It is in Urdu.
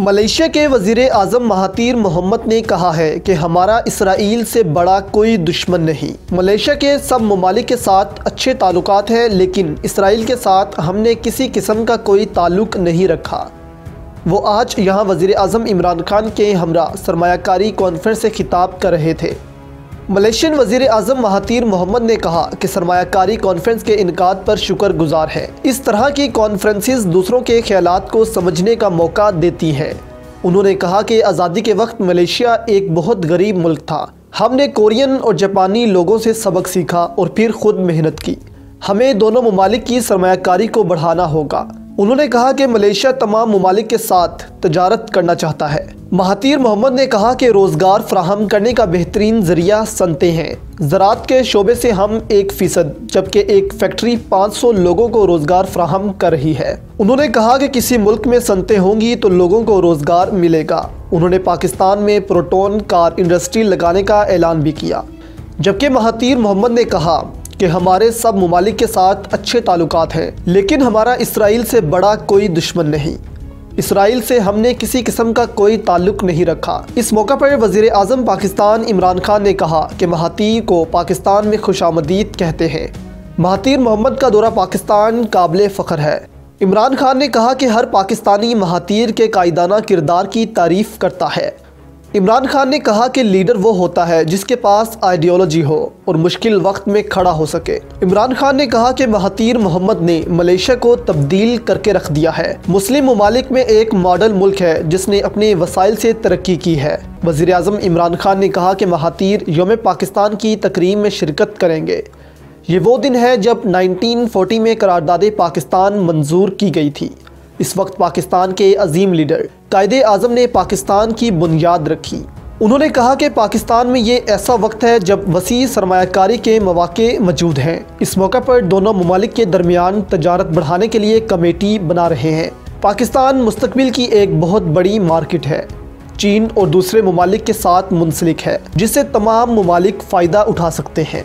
ملیشیا کے وزیر اعظم مہاتیر محمد نے کہا ہے کہ ہمارا اسرائیل سے بڑا کوئی دشمن نہیں۔ ملیشیا کے سب ممالک کے ساتھ اچھے تعلقات ہیں، لیکن اسرائیل کے ساتھ ہم نے کسی قسم کا کوئی تعلق نہیں رکھا۔ وہ آج یہاں وزیر اعظم عمران خان کے ہمراہ سرمایہ کاری کانفرنس سے خطاب کر رہے تھے۔ ملیشین وزیر اعظم مہاتیر محمد نے کہا کہ سرمایہ کاری کانفرنس کے انعقاد پر شکر گزار ہے۔ اس طرح کی کانفرنسز دوسروں کے خیالات کو سمجھنے کا موقع دیتی ہیں۔ انہوں نے کہا کہ آزادی کے وقت ملیشیا ایک بہت غریب ملک تھا۔ ہم نے کورین اور جاپانی لوگوں سے سبق سیکھا اور پھر خود محنت کی۔ ہمیں دونوں ممالک کی سرمایہ کاری کو بڑھانا ہوگا۔ انہوں نے کہا کہ ملیشیا تمام ممالک کے ساتھ تجارت کرنا چاہتا ہے۔ مہاتیر محمد نے کہا کہ روزگار فراہم کرنے کا بہترین ذریعہ سنتے ہیں۔ زراعت کے شعبے سے ہم ایک فیصد، جبکہ ایک فیکٹری پانچ سو لوگوں کو روزگار فراہم کر رہی ہے۔ انہوں نے کہا کہ کسی ملک میں سنتے ہوں گی تو لوگوں کو روزگار ملے گا۔ انہوں نے پاکستان میں پروٹون کار انڈسٹری لگانے کا اعلان بھی کیا۔ جبکہ مہاتیر محمد نے کہا کہ ہمارے سب ممالک کے ساتھ اچھے تعلقات ہیں، لیکن ہمارا اسرائیل سے بڑا کوئی دشمن نہیں۔ اسرائیل سے ہم نے کسی قسم کا کوئی تعلق نہیں رکھا۔ اس موقع پر وزیر اعظم پاکستان عمران خان نے کہا کہ مہاتیر کو پاکستان میں خوش آمدید کہتے ہیں۔ مہاتیر محمد کا دورہ پاکستان قابل فخر ہے۔ عمران خان نے کہا کہ ہر پاکستانی مہاتیر کے قائدانہ کردار کی تعریف کرتا ہے۔ عمران خان نے کہا کہ لیڈر وہ ہوتا ہے جس کے پاس آئیڈیولوجی ہو اور مشکل وقت میں کھڑا ہو سکے۔ عمران خان نے کہا کہ مہاتیر محمد نے ملیشیا کو تبدیل کر کے رکھ دیا ہے۔ مسلم ممالک میں ایک ماڈل ملک ہے جس نے اپنے وسائل سے ترقی کی ہے۔ وزیر اعظم عمران خان نے کہا کہ مہاتیر یوم پاکستان کی تقریب میں شرکت کریں گے۔ یہ وہ دن ہے جب نائنٹین فورٹی میں قرارداد پاکستان منظور کی گئی تھی۔ اس وقت پاکستان کے عظیم لیڈر قائد اعظم نے پاکستان کی بنیاد رکھی۔ انہوں نے کہا کہ پاکستان میں یہ ایسا وقت ہے جب وسیع سرمایہ کاری کے مواقع موجود ہیں۔ اس موقع پر دونوں ممالک کے درمیان تجارت بڑھانے کے لیے کمیٹی بنا رہے ہیں۔ پاکستان مستقبل کی ایک بہت بڑی مارکٹ ہے۔ چین اور دوسرے ممالک کے ساتھ منسلک ہے، جس سے تمام ممالک فائدہ اٹھا سکتے ہیں۔